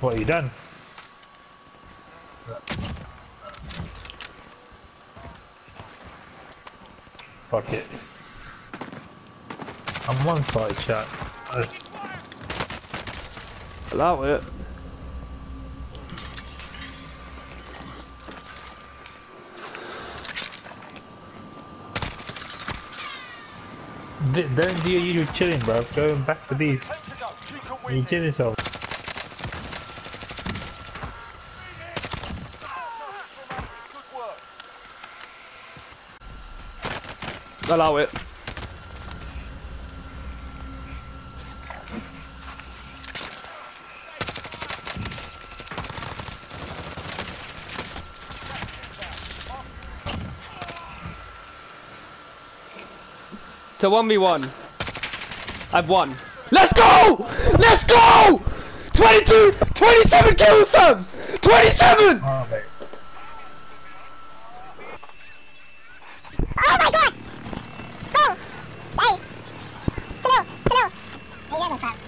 What you done? Fuck it. I'm one side chat. Uh, Allow it. d- don't do your usual chilling, bro. Go back to these. Ten to go. Keep it You winning. chill yourself. Allow it. A 1v1. I've won. Let's go! Let's go! 22! 27 kills, them! 27! that.